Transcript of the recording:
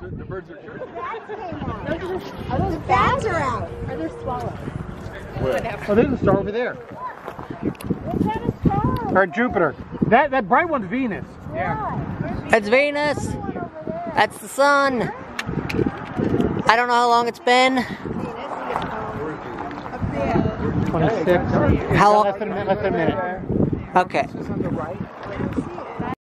birds are, the birds are chirping. Bats came out. Are those bats are out? Are there swallows? Oh, there's a star over there. What kind star? Or Jupiter. That that bright one's Venus. Yeah. That's Venus. That's the sun. I don't know how long it's been. 26. How long- Less than a minute. Less. Okay. See